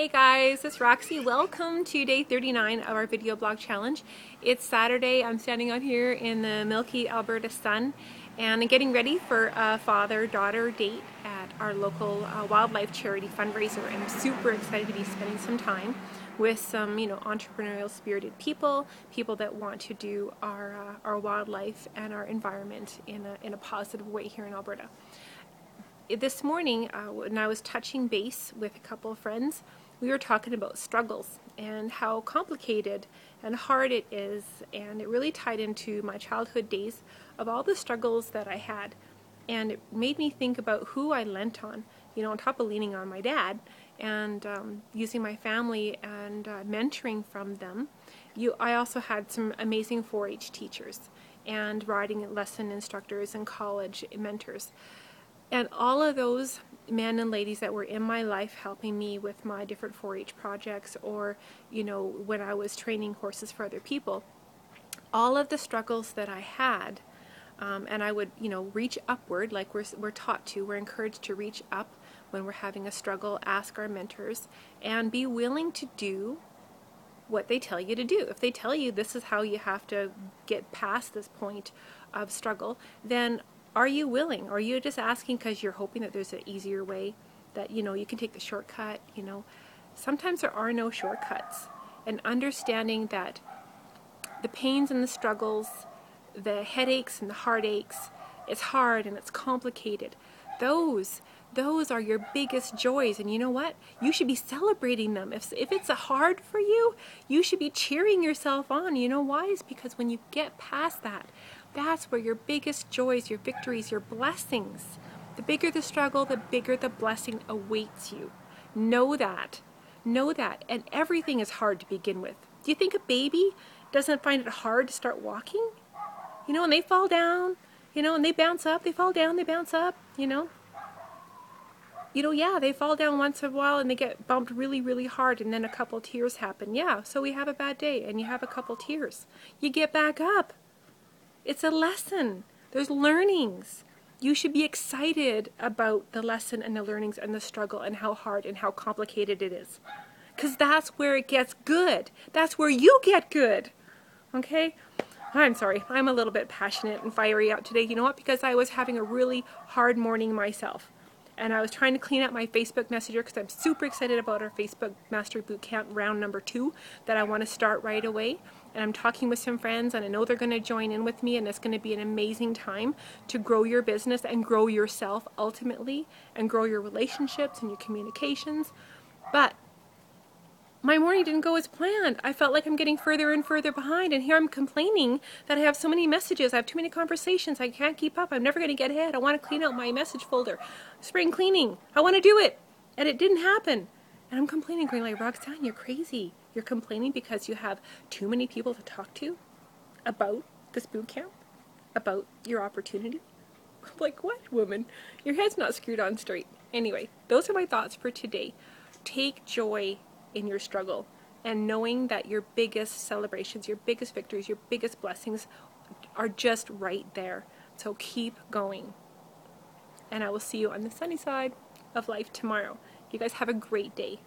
Hey guys, it's Roxy. Welcome to day 39 of our video blog challenge. It's Saturday. I'm standing out here in the milky Alberta sun and I'm getting ready for a father-daughter date at our local uh, wildlife charity fundraiser. I'm super excited to be spending some time with some, you know, entrepreneurial spirited people, people that want to do our, uh, our wildlife and our environment in a, in a positive way here in Alberta this morning uh, when I was touching base with a couple of friends, we were talking about struggles and how complicated and hard it is and it really tied into my childhood days of all the struggles that I had. And it made me think about who I lent on you know on top of leaning on my dad and um, using my family and uh, mentoring from them. You I also had some amazing 4-H teachers and riding lesson instructors and college mentors and all of those men and ladies that were in my life helping me with my different 4-H projects or, you know, when I was training horses for other people, all of the struggles that I had, um, and I would, you know, reach upward like we're, we're taught to, we're encouraged to reach up when we're having a struggle, ask our mentors, and be willing to do what they tell you to do. If they tell you this is how you have to get past this point of struggle, then are you willing? Or are you just asking because you're hoping that there's an easier way that, you know, you can take the shortcut, you know? Sometimes there are no shortcuts. And understanding that the pains and the struggles, the headaches and the heartaches, it's hard and it's complicated. Those those are your biggest joys and you know what you should be celebrating them if, if it's hard for you you should be cheering yourself on you know why is because when you get past that that's where your biggest joys, your victories, your blessings. The bigger the struggle, the bigger the blessing awaits you. Know that. Know that. And everything is hard to begin with. Do you think a baby doesn't find it hard to start walking? You know, and they fall down, you know, and they bounce up, they fall down, they bounce up, you know. You know, yeah, they fall down once in a while and they get bumped really, really hard and then a couple tears happen. Yeah, so we have a bad day and you have a couple tears. You get back up it's a lesson. There's learnings. You should be excited about the lesson and the learnings and the struggle and how hard and how complicated it is. Because that's where it gets good. That's where you get good. Okay? I'm sorry. I'm a little bit passionate and fiery out today. You know what? Because I was having a really hard morning myself and I was trying to clean up my Facebook Messenger because I'm super excited about our Facebook Mastery Bootcamp round number two that I want to start right away. And I'm talking with some friends and I know they're going to join in with me and it's going to be an amazing time to grow your business and grow yourself ultimately and grow your relationships and your communications. But my morning didn't go as planned. I felt like I'm getting further and further behind, and here I'm complaining that I have so many messages, I have too many conversations, I can't keep up, I'm never going to get ahead, I want to clean out my message folder. Spring cleaning, I want to do it, and it didn't happen. And I'm complaining, going like, Roxanne, you're crazy. You're complaining because you have too many people to talk to about this boot camp, about your opportunity. I'm like, what, woman? Your head's not screwed on straight. Anyway, those are my thoughts for today. Take joy in your struggle and knowing that your biggest celebrations, your biggest victories, your biggest blessings are just right there. So keep going. And I will see you on the sunny side of life tomorrow. You guys have a great day.